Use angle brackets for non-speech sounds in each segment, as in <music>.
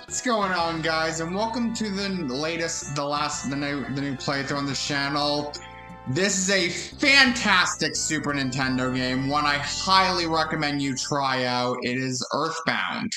What's going on, guys? And welcome to the latest, the last, the new, the new playthrough on the channel. This is a fantastic Super Nintendo game, one I highly recommend you try out. It is Earthbound.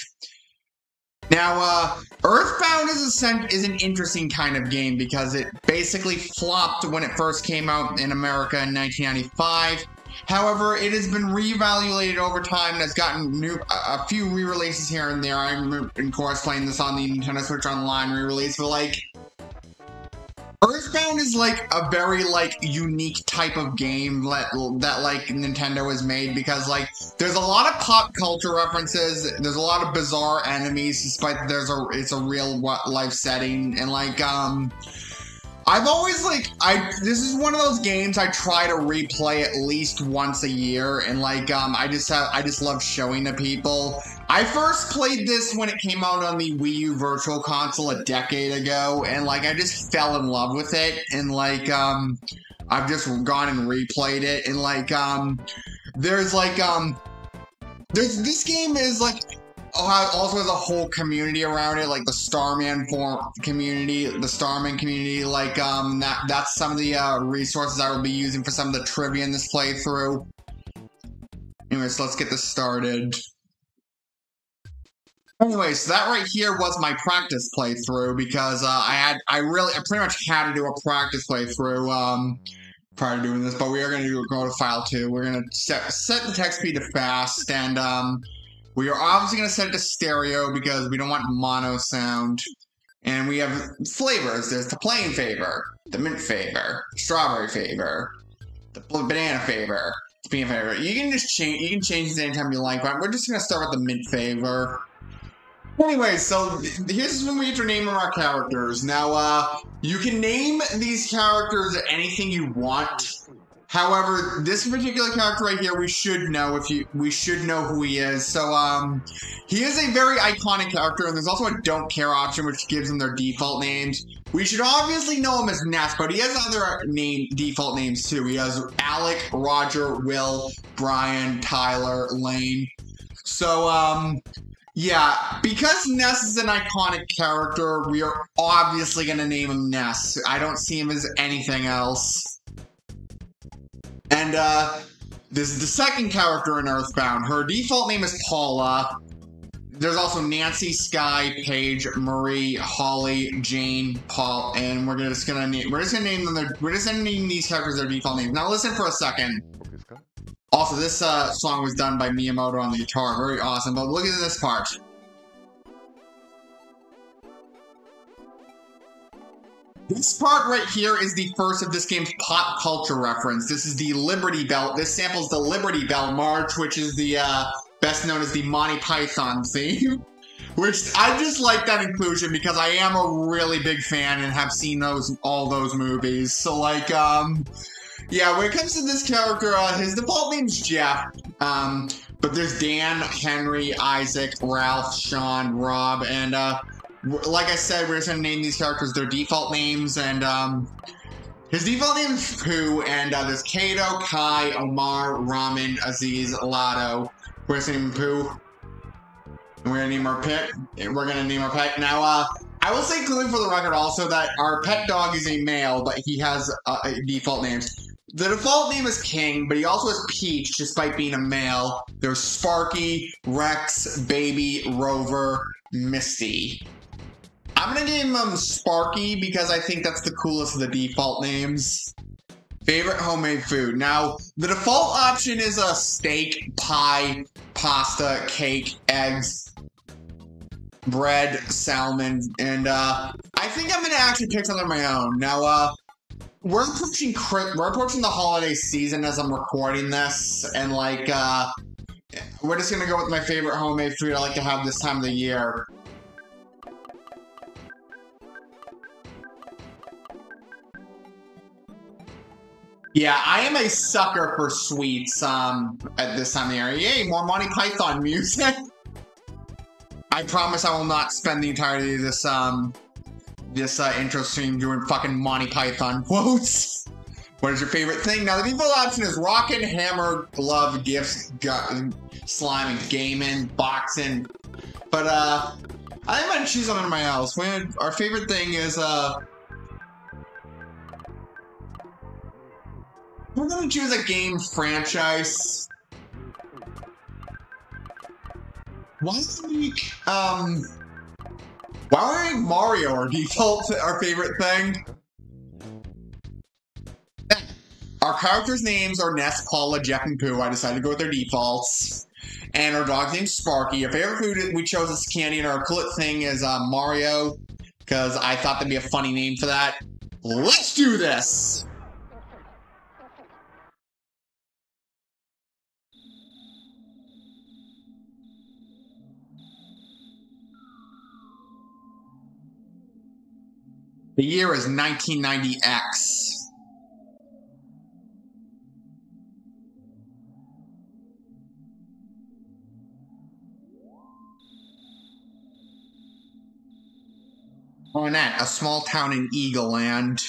Now, uh, Earthbound is, a, is an interesting kind of game because it basically flopped when it first came out in America in 1995 However, it has been reevaluated over time. And has gotten new a, few re-releases here and there. I'm of course playing this on the Nintendo Switch Online re-release, but like Earthbound is like a very like unique type of game that, that like Nintendo has made because like there's a lot of pop culture references, there's a lot of bizarre enemies despite there's a it's a real life setting. And like um I've always like I this is one of those games I try to replay at least once a year and like um I just have I just love showing to people. I first played this when it came out on the Wii U Virtual Console a decade ago and like I just fell in love with it and like um I've just gone and replayed it and like um there's like um there's this game is like also has a whole community around it, like the Starman form community, the Starman community. Like um, that that's some of the uh, resources I will be using for some of the trivia in this playthrough. Anyways, let's get this started. Anyway, so that right here was my practice playthrough because uh, I had, I really, I pretty much had to do a practice playthrough um, prior to doing this, but we are going to go to file two. We're going to set, set the text speed to fast and um, we are obviously going to set it to stereo because we don't want mono sound. And we have flavors. There's the plain flavor, the mint flavor, strawberry flavor, the banana flavor, the peanut flavor. You can just change. You can change these anytime you like. But we're just gonna start with the mint flavor. Anyway, so here's when we get to name our characters. Now, uh, you can name these characters anything you want. However, this particular character right here, we should know if you we should know who he is. So um he is a very iconic character, and there's also a don't care option which gives them their default names. We should obviously know him as Ness, but he has other name default names too. He has Alec, Roger, Will, Brian, Tyler, Lane. So um yeah, because Ness is an iconic character, we are obviously going to name him Ness. I don't see him as anything else. And uh, this is the second character in Earthbound. Her default name is Paula. There's also Nancy, Sky, Paige, Marie, Holly, Jane, Paul, and we're just gonna name. We're just gonna name them. Their, we're just gonna name these characters their default names. Now listen for a second. Also, this uh, song was done by Miyamoto on the guitar. Very awesome. But look at this part. This part right here is the first of this game's pop culture reference. This is the Liberty Bell. This samples the Liberty Bell March, which is the uh, best known as the Monty Python theme. <laughs> Which I just like that inclusion because I am a really big fan and have seen those all those movies. So like, um, yeah, when it comes to this character, uh, his default name's Jeff. Um, but there's Dan, Henry, Isaac, Ralph, Sean, Rob, and uh, like I said, we're just gonna name these characters their default names, and um, his default name is Pooh, and uh, there's Kato, Kai, Omar, Ramen, Aziz, Lotto. We're just name. And we're gonna name our pet. We're gonna name our pet now. Uh, I will say clearly for the record also that our pet dog is a male, but he has uh, default names. The default name is King, but he also has Peach, despite being a male. There's Sparky, Rex, Baby, Rover, Misty. I'm gonna name him Sparky because I think that's the coolest of the default names. Favorite homemade food. Now, the default option is a steak, pie, pasta, cake, eggs, bread, salmon, and uh, I think I'm gonna actually pick something of my own. Now, uh, we're approaching we're approaching the holiday season as I'm recording this, and like, uh, we're just gonna go with my favorite homemade food I like to have this time of the year. Yeah, I am a sucker for sweets um, at this time of year. Yay, more Monty Python music! I promise I will not spend the entirety of this um, this uh, intro stream doing fucking Monty Python <laughs> quotes. What is your favorite thing? Now, the default option is rockin', hammer, glove, gifts, gu slime, and gaming, boxing. But, uh, I'm gonna choose something in my house. We our favorite thing is uh We're gonna choose a game franchise. Why don't we um why don't Mario our default our favorite thing? Our characters' names are Ness, Paula, Jeff, and Pooh. I decided to go with their defaults. And our dog's name's Sparky. Our favorite food we chose is candy, and our clit thing is uh, Mario, because I thought that'd be a funny name for that. Let's do this! The year is 1990X. Onett, a small town in Eagle Land.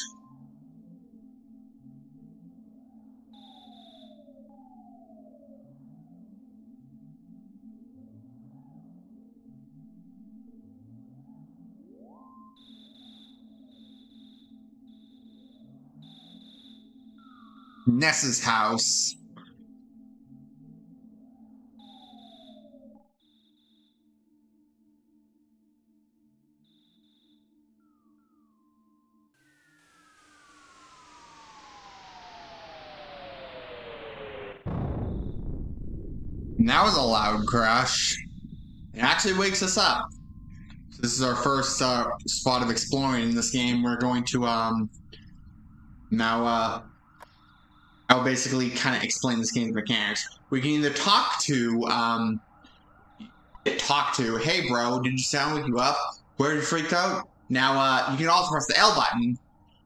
Ness's house. And that was a loud crash. It actually wakes us up. This is our first uh, spot of exploring in this game. We're going to um, now uh, I'll basically kind of explain this game's mechanics. We can either talk to um, talk to, hey bro, did you sound wake you up? Where you freaked out? Now uh, you can also press the L button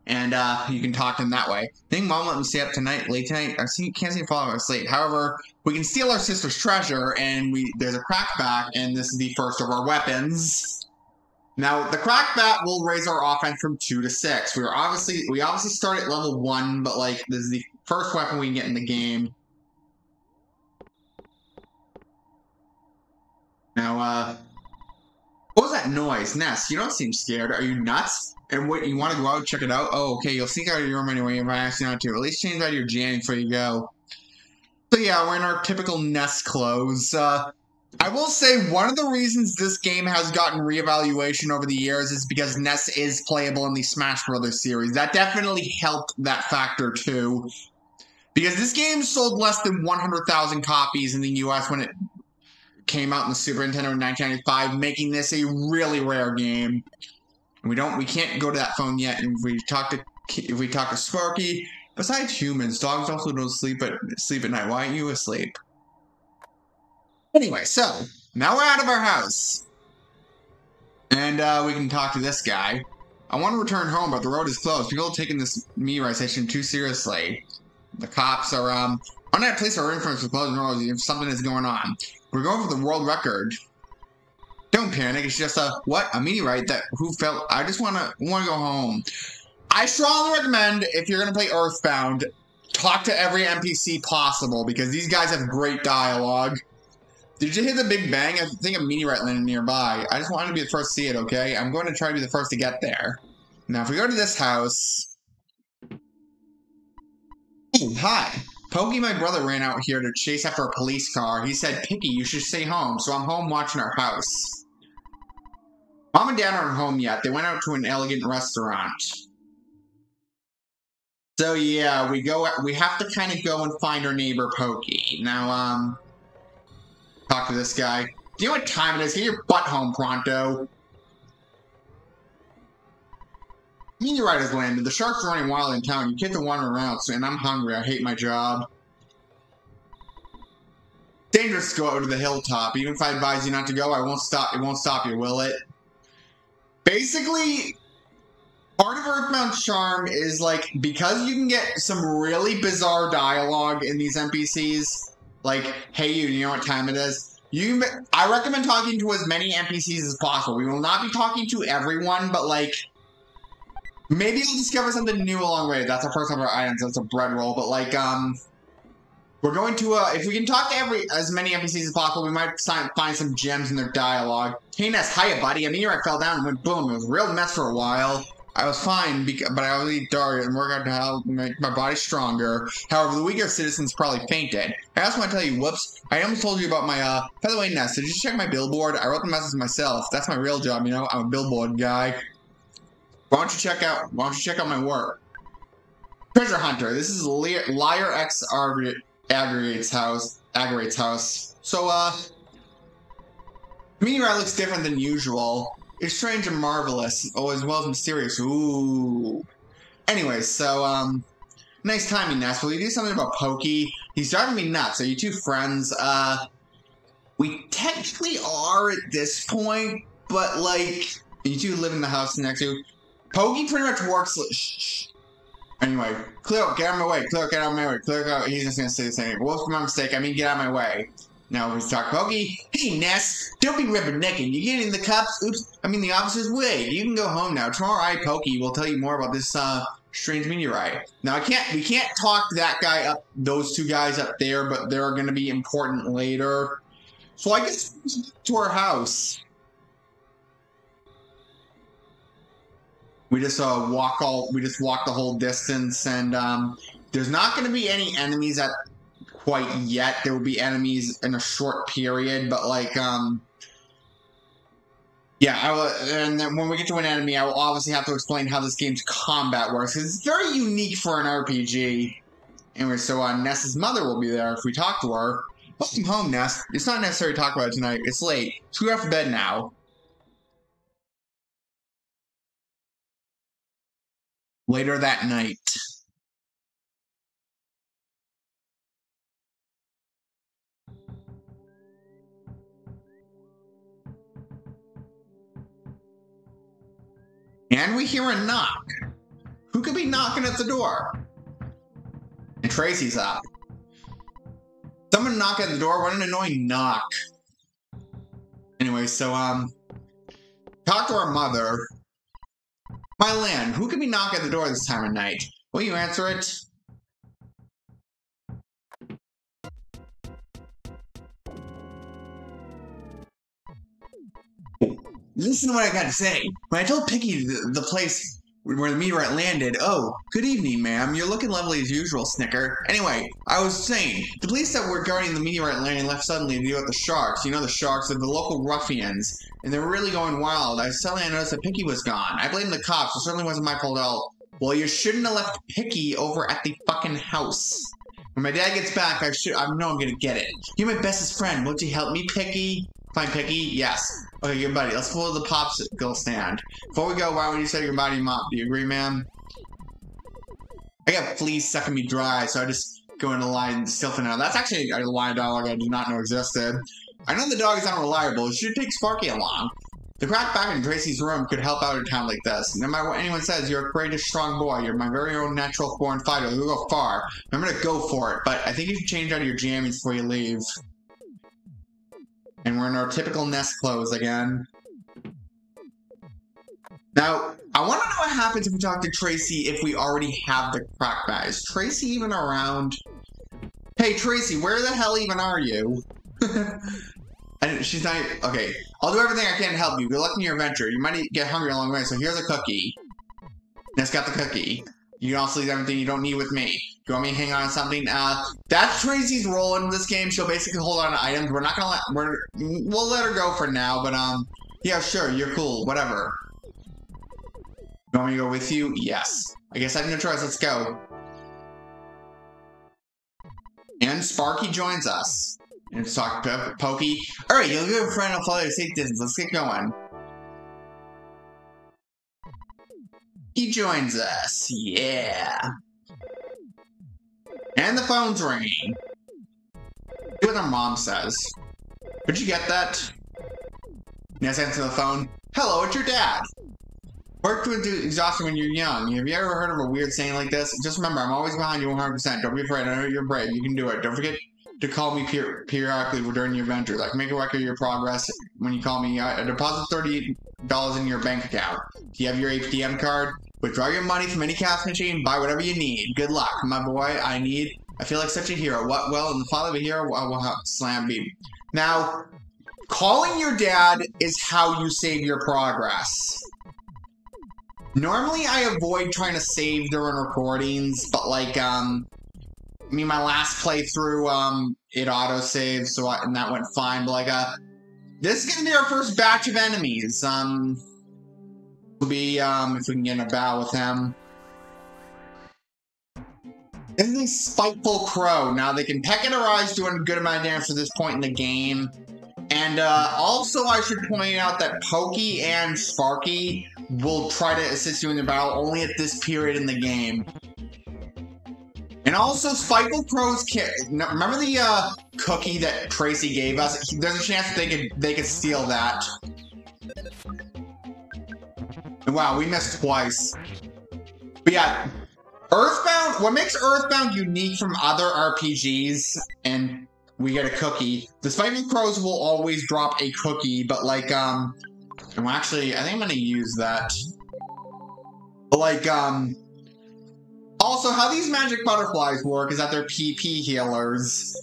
and uh, you can talk to them that way. I think mom let me stay up tonight, late tonight. I see, can't seem to fall asleep. However, we can steal our sister's treasure, and we there's a cracked bat, and this is the first of our weapons. Now, the cracked bat will raise our offense from two to six. We are obviously we obviously start at level one, but like this is the first weapon we can get in the game. Now, uh, what was that noise? Ness, you don't seem scared. Are you nuts? And what, you want to go out and check it out? Oh, okay, you'll sneak out of your room anyway if I ask you not to. At least change out your jam before you go. So yeah, we're in our typical Ness clothes. Uh, I will say one of the reasons this game has gotten reevaluation over the years is because Ness is playable in the Smash Brothers series. That definitely helped that factor too. Because this game sold less than 100,000 copies in the US when it came out in the Super Nintendo in 1995, making this a really rare game. We don't, we can't go to that phone yet. And if we talk to, if we talk to Sparky, besides humans, dogs also don't sleep at sleep at night. Why aren't you asleep? Anyway, so now we're out of our house, and uh, we can talk to this guy. I want to return home, but the road is closed. People are taking this meteorization too seriously. The cops are um on that place our inference with closed roads if something is going on. We're going for the world record. Don't panic. It's just a what? A meteorite that who fell? I just wanna wanna go home. I strongly recommend if you're gonna play Earthbound, talk to every NPC possible because these guys have great dialogue. Did you hear the Big Bang? I think a meteorite landed nearby. I just wanted to be the first to see it. Okay, I'm going to try to be the first to get there. Now, if we go to this house. Oh, hi. Pokey, my brother, ran out here to chase after a police car. He said, Picky, you should stay home, so I'm home watching our house. Mom and Dad aren't home yet. They went out to an elegant restaurant. So yeah, we go. We have to kind of go and find our neighbor Pokey. Now, um, talk to this guy. Do you know what time it is? Get your butt home pronto. Meteorite has landed. The sharks are running wild in town. You kids are wandering around, and I'm hungry. I hate my job. Dangerous to go out to the hilltop. Even if I advise you not to go, I won't stop. It won't stop you, will it? Basically, part of Earthbound charm is like because you can get some really bizarre dialogue in these NPCs. Like, hey, you, you know what time it is? You, I recommend talking to as many NPCs as possible. We will not be talking to everyone, but like, maybe you'll discover something new along the way. That's our first of our items. That's a bread roll, but like, um, We're going to, uh, if we can talk to every as many NPCs as possible, we might find some gems in their dialogue. Hey Ness, hiya buddy. I mean, I fell down and went boom. It was a real mess for a while. I was fine, but I was eat and work out to help make my body stronger. However, the weaker citizens probably fainted. I also want to tell you, whoops, I almost told you about my, uh, by the way, Ness, did you check my billboard? I wrote the message myself. That's my real job, you know? I'm a billboard guy. Why don't you check out, why don't you check out my work? Treasure Hunter. This is Lier X Agerate's house. Agerate's house. So, uh, meteorite looks different than usual. It's strange and marvelous, oh, as well as mysterious. Ooh. Anyway, so, um, nice timing, Ness. Will you do something about Pokey? He's driving me nuts. Are you two friends? Uh, we technically are at this point, but, like, you two live in the house next to Pokey pretty much works. Shh, Anyway, clear get out of my way, clear get out of my way, clear. He's just gonna say the same. What's my mistake? I mean, get out of my way. Now we talk Pokey. Hey, Ness, don't be rubbernecking. You getting in the cops? Oops, I mean the officers. Wait, you can go home now. Tomorrow, I Pokey will tell you more about this uh, strange meteorite. Now I can't, we can't talk that guy up, those two guys up there, but they're gonna be important later. So I guess to our house. We just uh, walk all, we just walk the whole distance, and um, there's not going to be any enemies at quite yet. There will be enemies in a short period, but like, um, yeah, I will, and then when we get to an enemy, I will obviously have to explain how this game's combat works. It's very unique for an RPG. Anyway, so uh, Ness's mother will be there if we talk to her. Welcome home, Ness. It's not necessary to talk about it tonight. It's late. So we're off to bed now. Later that night. And we hear a knock. Who could be knocking at the door? And Tracy's up. Someone knock at the door. What an annoying knock. Anyway, so, um, talk to our mother. My who could be knocking at the door this time of night? Will you answer it? Listen to what I gotta say. When I told Picky the, the place where the meteorite landed, oh, good evening, ma'am. You're looking lovely as usual, Snicker. Anyway, I was saying, the police that were guarding the meteorite landing left suddenly to deal with the sharks. You know the sharks, are the local ruffians and they're really going wild. I suddenly noticed that Picky was gone. I blame the cops. It certainly wasn't my fault at all. Well, you shouldn't have left Picky over at the fucking house. When my dad gets back, I should. I know I'm gonna get it. You're my bestest friend. Won't you help me, Picky? Picky? Yes. Okay, good buddy. Let's pull the popsicle stand. Before we go, why would you say to your mom? Do you agree, ma'am? I got fleas sucking me dry, so I just go into line still for now. That's actually a line dialogue I did not know existed. I know the dog is unreliable. Should take Sparky along. The crack back in Tracy's room could help out a town like this. No matter what anyone says, you're a courageous, strong boy. You're my very own natural born fighter. You'll go far. I'm gonna go for it, but I think you should change out of your jammies before you leave. And we're in our typical Ness clothes again. Now, I want to know what happens if we talk to Tracy if we already have the crack bag. Is Tracy even around? Hey, Tracy, where the hell even are you? <laughs> and she's not. Okay, I'll do everything I can to help you. Good luck in your adventure. You might get hungry along the way, so here's a cookie. Ness got the cookie. You can also leave everything you don't need with me. Do you want me to hang on to something? Uh, that's Tracy's role in this game. She'll basically hold on to items. We're not gonna let we're we'll let her go for now, but um, yeah, sure, you're cool, whatever. You want me to go with you? Yes. I guess I have no choice. Let's go. And Sparky joins us. And talk to Pokey. Alright, you'll give a friend a follow to safe distance. Let's get going. He joins us. Yeah. And the phone's ringing. Do what her mom says. Did you get that? Yes, answer the phone. Hello, it's your dad. Work to exhaustion when you're young. Have you ever heard of a weird saying like this? Just remember, I'm always behind you 100%. Don't be afraid. I know you're brave. You can do it. Don't forget to call me per periodically during your adventure. Like, make a record of your progress when you call me. Uh, I deposit $30 in your bank account. Do you have your ATM card? Withdraw your money from any cash machine. Buy whatever you need. Good luck, my boy. I need I feel like such a hero. What? Well, in the father of a hero, I will have slam beam. Now, calling your dad is how you save your progress. Normally, I avoid trying to save during recordings, but like, um, I mean, my last playthrough, um, it auto saved, so I, and that went fine. But like, uh, this is gonna be our first batch of enemies. Um, be um, if we can get in a battle with him. This is a spiteful crow. Now they can peck at our eyes, doing a good amount of damage to this point in the game. And uh, also, I should point out that Pokey and Sparky will try to assist you in the battle only at this period in the game. And also, Spiteful Crows can remember the uh, cookie that Tracy gave us. There's a chance that they could they could steal that. Wow, we missed twice. But yeah, Earthbound. What makes Earthbound unique from other RPGs, and we get a cookie. The Spiteful Crows will always drop a cookie, but like um, well, actually, I think I'm gonna use that. But like um. Also, how these magic butterflies work is that they're PP healers.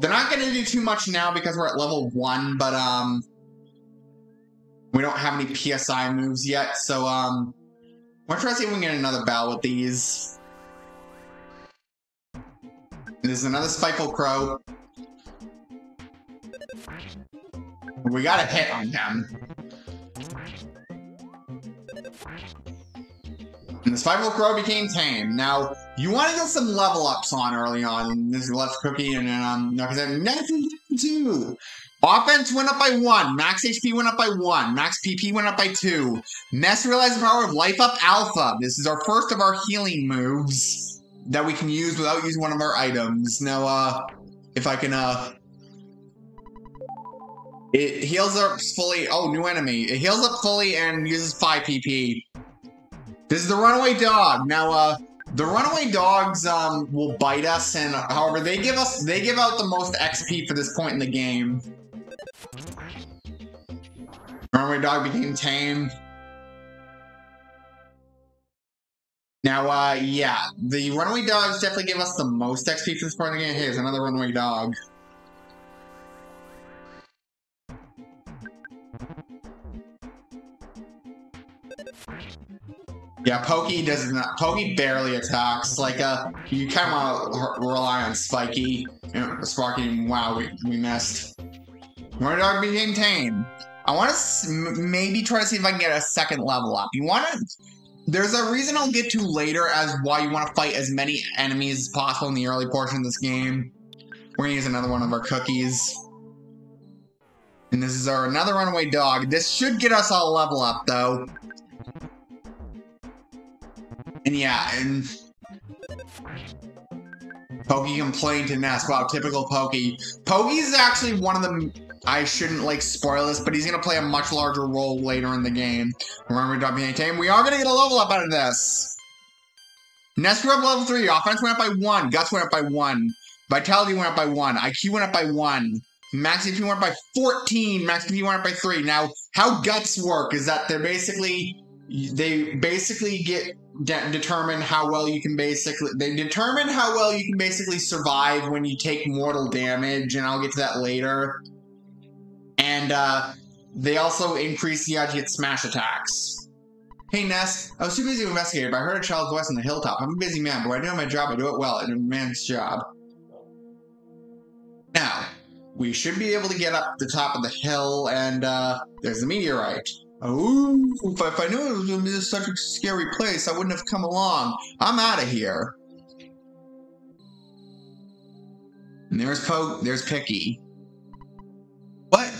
They're not to do too much now because we're at level 1, but um, we don't have any PSI moves yet, so um, we're trying to see if we can get another battle with these. There's another Spiteful Crow. We got a hit on him. And the Spiteful Crow became tame. Now, you want to get some level ups on early on. This is left cookie, and then, um, because nothing two. Offense went up by one. Max HP went up by one. Max PP went up by two. Ness realized the power of Life Up Alpha. This is our first of our healing moves that we can use without using one of our items. Now, uh, if I can, uh, it heals up fully. Oh, new enemy. It heals up fully and uses 5 PP. This is the runaway dog. Now, uh, the runaway dogs um, will bite us, and however, they give us they give out the most XP for this point in the game. Runaway dog became tame. Now, uh, yeah, the runaway dogs definitely give us the most XP for this part of the game. Hey, there's another runaway dog. Yeah, Pokey does not. Pokey barely attacks. Like, uh, you kind of want to rely on Spiky. You know, Sparky, wow, we, we missed. Runaway Dog became tame. I want to maybe try to see if I can get a second level up. You want to. There's a reason I'll get to later as why you want to fight as many enemies as possible in the early portion of this game. We're gonna use another one of our cookies. And this is our another runaway dog. This should get us a level up though. And yeah, and Pokey complained to Ness. Wow, typical Pokey. Pokey is actually one of the. I shouldn't like spoil this, but he's gonna play a much larger role later in the game. Remember, W team, we are gonna get a level up out of this. Ness grew up level three. Offense went up by one. Guts went up by one. Vitality went up by one. IQ went up by one. Max HP went up by 14. Max PP went up by three. Now, how guts work is that they're basically they basically get de- determine how well you can basically they determine how well you can basically survive when you take mortal damage and i'll get to that later and uh, they also increase get smash attacks Hey Ness, I was too busy to investigate, but I heard a child's voice on the hilltop. I'm a busy man, but when I do my job, I do it well. It's a man's job. Now, we should be able to get up the top of the hill, and uh, there's a meteorite. Oh, if, if I knew it was going to be such a scary place, I wouldn't have come along. I'm out of here. And there's Poke. There's Picky.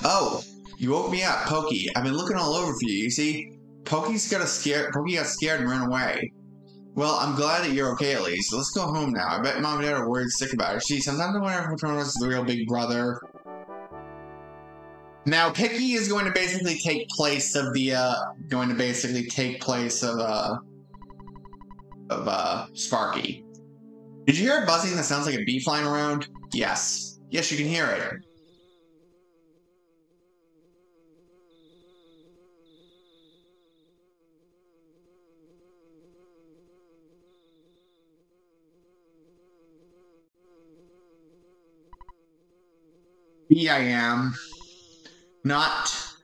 Oh, you woke me up, Pokey. I've been looking all over for you. You see, Pokey's got a scare. Pokey got scared and ran away. Well, I'm glad that you're okay at least. Let's go home now. I bet mom and dad are worried sick about her. See, sometimes I wonder if was the real big brother. Now, Picky is going to basically take place of the, uh, going to basically take place of, uh, of, uh, Sparky. Did you hear a buzzing that sounds like a bee flying around? Yes. Yes, you can hear it. I am. Not.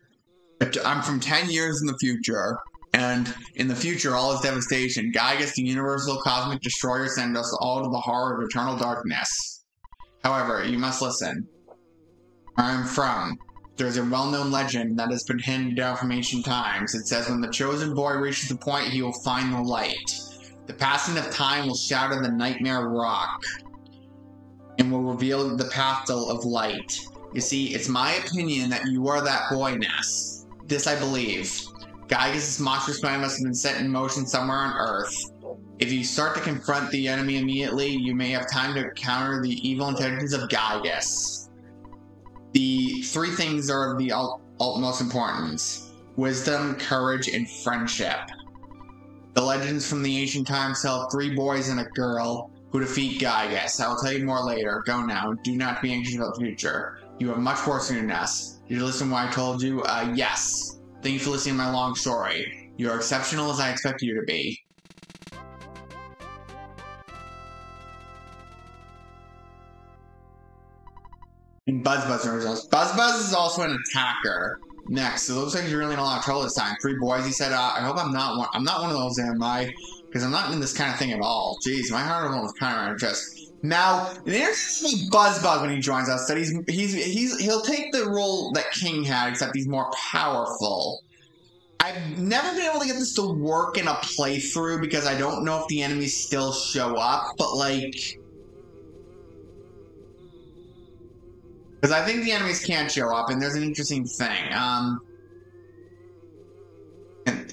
I'm from 10 years in the future. And in the future, all is devastation. Giygas, the universal cosmic destroyer, send us all to the horror of eternal darkness. However, you must listen. Where I'm from, there's a well-known legend that has been handed down from ancient times. It says when the chosen boy reaches the point, he will find the light. The passing of time will shatter the nightmare rock and will reveal the path of light. You see, it's my opinion that you are that boy, Ness. This I believe. Giygas' monstrous plan must have been set in motion somewhere on Earth. If you start to confront the enemy immediately, you may have time to counter the evil intentions of Giygas. The three things are of the utmost importance wisdom, courage, and friendship. The legends from the ancient times tell three boys and a girl who defeat Giygas. I will tell you more later. Go now. Do not be anxious about the future. You are much worse than Ness. Did you listen to what I told you? Uh, yes. Thank you for listening to my long story. You are exceptional as I expected you to be. And Buzz Buzz results. Buzz Buzz is also an attacker. Next, it looks like you're really in a lot of trouble this time. Three boys. He said, uh, "I hope I'm not one. I'm not one of those, am I? Because I'm not in this kind of thing at all. Jeez, my heart was kind of chest. Now, there's Buzz Buzz when he joins us that he's he's he's he'll take the role that King had, except he's more powerful. I've never been able to get this to work in a playthrough because I don't know if the enemies still show up, but like. Because I think the enemies can't show up, and there's an interesting thing. Um,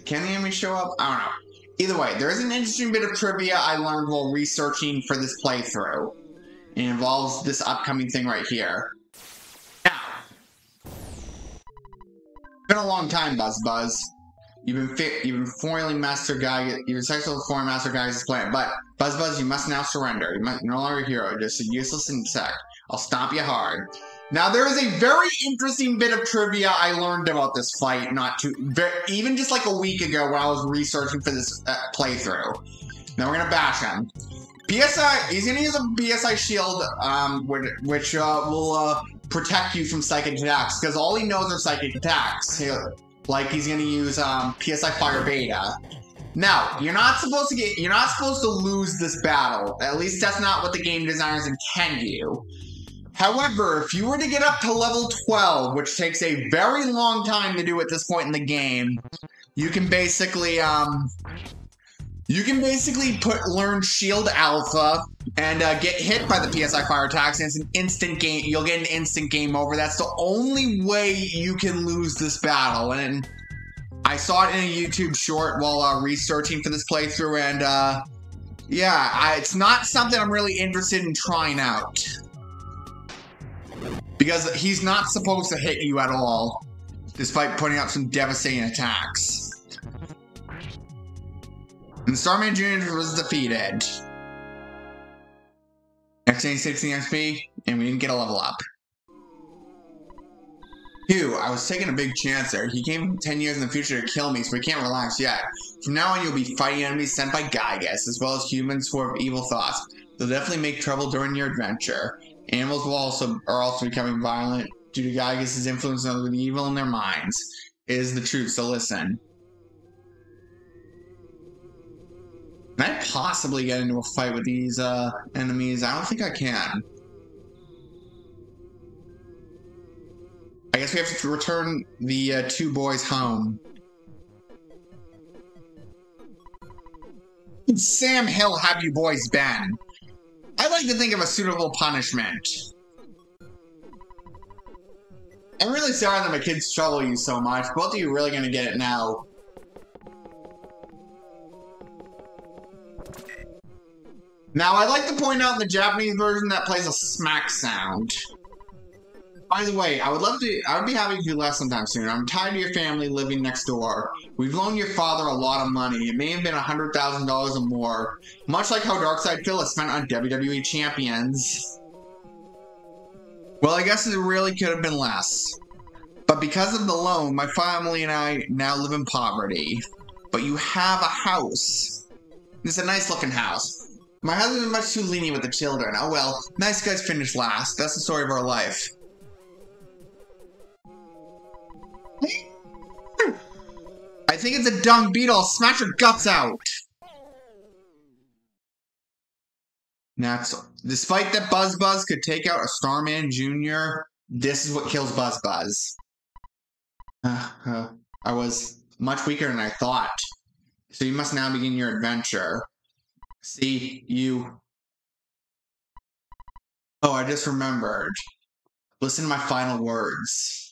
can the enemies show up? I don't know. Either way, there is an interesting bit of trivia I learned while researching for this playthrough. It involves this upcoming thing right here. Now, it's been a long time, Buzz Buzz. You've been you've been foiling Master Guy, you've been successful foiling Master Guy's plan, but Buzz Buzz, you must now surrender. You must no longer a hero, just a useless insect. I'll stomp you hard. Now there is a very interesting bit of trivia I learned about this fight, not too, very, even just like a week ago when I was researching for this uh, playthrough. Now we're gonna bash him. PSI, he's gonna use a PSI shield, um, which, which uh, will uh, protect you from psychic attacks, because all he knows are psychic attacks. He'll, like he's gonna use um, PSI Fire Beta. Now, you're not supposed to get, you're not supposed to lose this battle. At least that's not what the game designers intend you. However, if you were to get up to level 12, which takes a very long time to do at this point in the game, you can basically, um, you can basically put learn Shield Alpha and uh, get hit by the PSI fire attacks, and it's an instant game. You'll get an instant game over. That's the only way you can lose this battle. And I saw it in a YouTube short while uh, researching for this playthrough, and uh, yeah, I, it's not something I'm really interested in trying out because he's not supposed to hit you at all, despite putting up some devastating attacks. And Starman Jr. was defeated. Exchange 16 XP, and we didn't get a level up. Phew, I was taking a big chance there. He came 10 years in the future to kill me, so we can't relax yet. From now on, you'll be fighting enemies sent by Giygas, as well as humans who have evil thoughts. They'll definitely make trouble during your adventure. Animals will also are also becoming violent due to Giygas' influence on the evil in their minds. It is the truth, so listen. Can I possibly get into a fight with these uh, enemies? I don't think I can. I guess we have to return the uh, two boys home. Sam Hill have you boys been? I'd like to think of a suitable punishment. I'm really sorry that my kids trouble you so much. Both of you are really gonna get it now. Now, I'd like to point out in the Japanese version that plays a smack sound. By the way, I would love to, I would be happy if you less sometime soon. I'm tired of your family living next door. We've loaned your father a lot of money. It may have been $100,000 or more. Much like how Darkside Phil has spent on WWE champions. Well, I guess it really could have been less. But because of the loan, my family and I now live in poverty. But you have a house. It's a nice looking house. My husband is much too lenient with the children. Oh well, nice guys finish last. That's the story of our life. I think it's a dung beetle. I'll smash your guts out. That's despite that Buzz Buzz could take out a Starman Jr., this is what kills Buzz Buzz. Uh, <sighs> uh, I was much weaker than I thought. So you must now begin your adventure. See, you. Oh, I just remembered. Listen to my final words.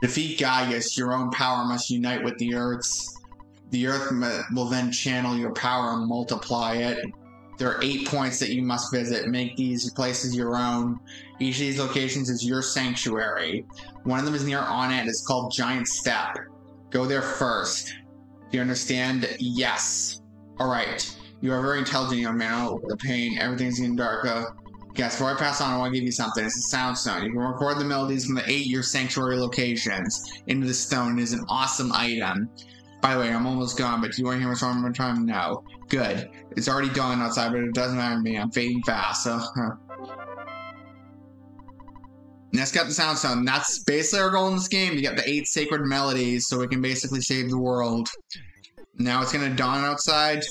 Defeat Giygas, your own power must unite with the Earth's. The Earth will then channel your power and multiply it. There are eight points that you must visit. Make these places your own. Each of these locations is your sanctuary. One of them is near Onett. It's called Giant Step. Go there first. Do you understand? Yes. All right. You are very intelligent, young man. Oh, the pain. Everything's getting darker. Yes, before I pass on, I want to give you something. It's a sound stone. You can record the melodies from the eight your sanctuary locations into the stone. It is an awesome item. By the way, I'm almost gone, but do you want to hear what's wrong with my time? No. Good. It's already dawn outside, but it doesn't matter to me. I'm fading fast, so. Huh. Let's the sound stone. That's basically our goal in this game You get the eight sacred melodies so we can basically save the world. Now it's gonna dawn outside.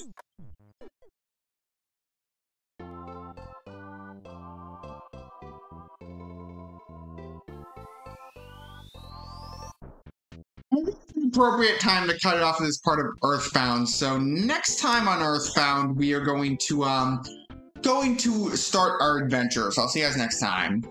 Appropriate time to cut it off in this part of Earthbound. So next time on Earthbound, we are going to um going to start our adventure. So I'll see you guys next time.